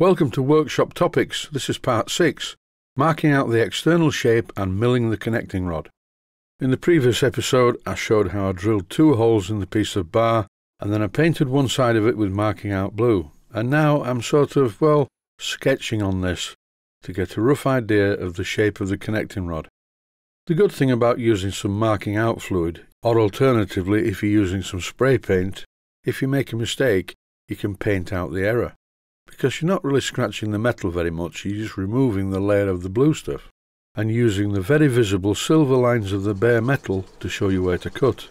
Welcome to Workshop Topics. This is part 6 Marking out the external shape and milling the connecting rod. In the previous episode, I showed how I drilled two holes in the piece of bar and then I painted one side of it with marking out blue. And now I'm sort of, well, sketching on this to get a rough idea of the shape of the connecting rod. The good thing about using some marking out fluid, or alternatively, if you're using some spray paint, if you make a mistake, you can paint out the error because you're not really scratching the metal very much, you're just removing the layer of the blue stuff and using the very visible silver lines of the bare metal to show you where to cut.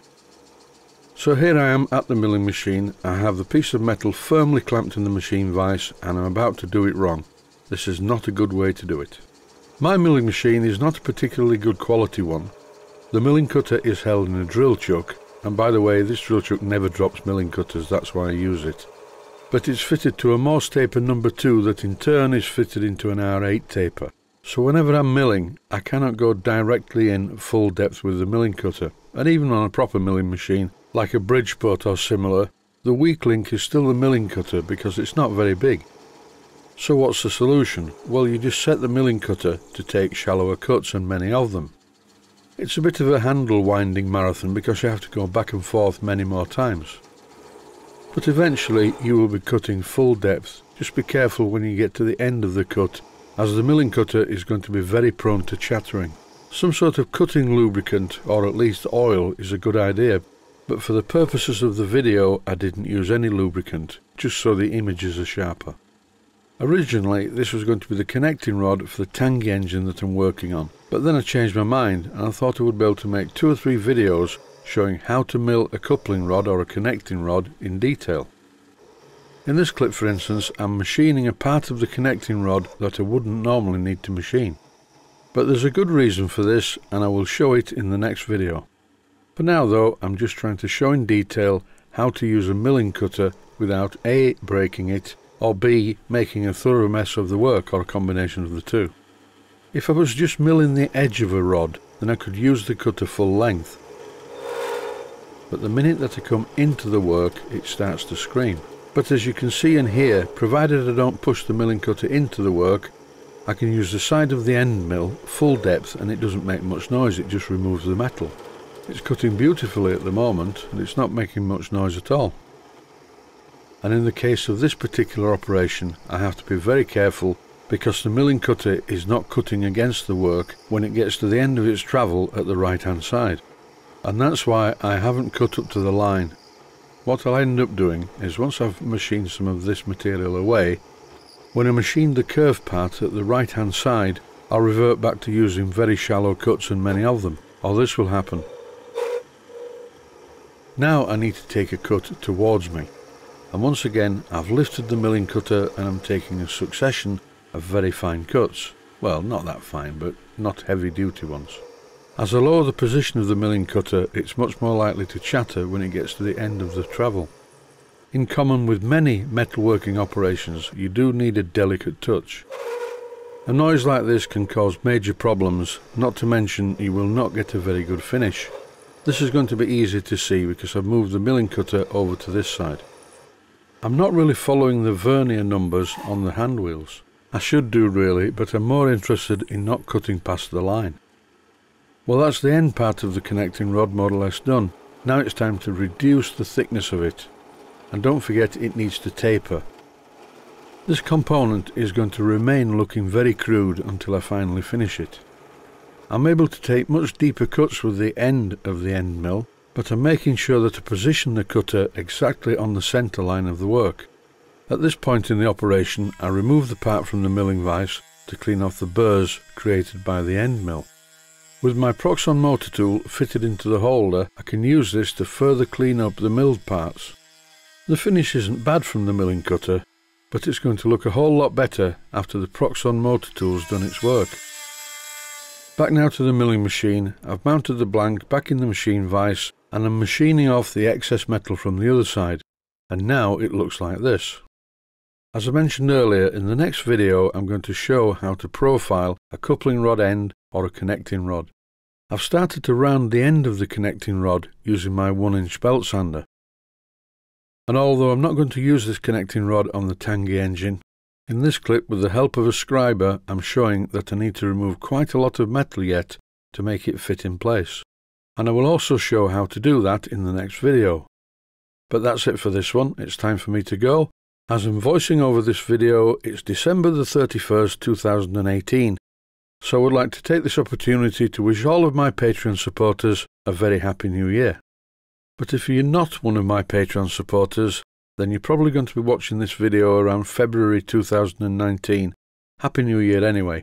So here I am at the milling machine, I have the piece of metal firmly clamped in the machine vise and I'm about to do it wrong. This is not a good way to do it. My milling machine is not a particularly good quality one. The milling cutter is held in a drill chuck, and by the way this drill chuck never drops milling cutters, that's why I use it but it's fitted to a Morse taper number 2 that in turn is fitted into an R8 taper. So whenever I'm milling, I cannot go directly in full depth with the milling cutter, and even on a proper milling machine, like a Bridgeport or similar, the weak link is still the milling cutter because it's not very big. So what's the solution? Well, you just set the milling cutter to take shallower cuts and many of them. It's a bit of a handle winding marathon because you have to go back and forth many more times. But eventually you will be cutting full depth. Just be careful when you get to the end of the cut, as the milling cutter is going to be very prone to chattering. Some sort of cutting lubricant, or at least oil, is a good idea, but for the purposes of the video I didn't use any lubricant, just so the images are sharper. Originally this was going to be the connecting rod for the Tangye engine that I'm working on, but then I changed my mind and I thought I would be able to make two or three videos showing how to mill a coupling rod or a connecting rod in detail. In this clip for instance I'm machining a part of the connecting rod that I wouldn't normally need to machine. But there's a good reason for this and I will show it in the next video. For now though I'm just trying to show in detail how to use a milling cutter without A. breaking it or B. making a thorough mess of the work or a combination of the two. If I was just milling the edge of a rod then I could use the cutter full length but the minute that I come into the work it starts to scream. But as you can see and hear, provided I don't push the milling cutter into the work, I can use the side of the end mill full depth and it doesn't make much noise, it just removes the metal. It's cutting beautifully at the moment and it's not making much noise at all. And in the case of this particular operation I have to be very careful because the milling cutter is not cutting against the work when it gets to the end of its travel at the right hand side and that's why I haven't cut up to the line. What I'll end up doing is once I've machined some of this material away, when I machine the curved part at the right hand side, I'll revert back to using very shallow cuts and many of them, or this will happen. Now I need to take a cut towards me, and once again I've lifted the milling cutter and I'm taking a succession of very fine cuts. Well, not that fine, but not heavy duty ones. As I lower the position of the milling cutter, it's much more likely to chatter when it gets to the end of the travel. In common with many metalworking operations, you do need a delicate touch. A noise like this can cause major problems, not to mention you will not get a very good finish. This is going to be easy to see because I've moved the milling cutter over to this side. I'm not really following the vernier numbers on the hand wheels. I should do really, but I'm more interested in not cutting past the line. Well that's the end part of the connecting rod more or less done. Now it's time to reduce the thickness of it. And don't forget it needs to taper. This component is going to remain looking very crude until I finally finish it. I'm able to take much deeper cuts with the end of the end mill, but I'm making sure that I position the cutter exactly on the centre line of the work. At this point in the operation I remove the part from the milling vise to clean off the burrs created by the end mill. With my Proxxon motor tool fitted into the holder, I can use this to further clean up the milled parts. The finish isn't bad from the milling cutter, but it's going to look a whole lot better after the Proxxon motor tool's done its work. Back now to the milling machine, I've mounted the blank back in the machine vise and I'm machining off the excess metal from the other side, and now it looks like this. As I mentioned earlier, in the next video I'm going to show how to profile a coupling rod end or a connecting rod. I've started to round the end of the connecting rod using my 1 inch belt sander. And although I'm not going to use this connecting rod on the Tangye engine, In this clip, with the help of a scriber, I'm showing that I need to remove quite a lot of metal yet to make it fit in place. And I will also show how to do that in the next video. But that's it for this one, it's time for me to go. As I'm voicing over this video, it's December the 31st, 2018, so I would like to take this opportunity to wish all of my Patreon supporters a very happy new year. But if you're not one of my Patreon supporters, then you're probably going to be watching this video around February 2019. Happy New Year anyway.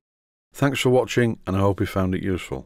Thanks for watching and I hope you found it useful.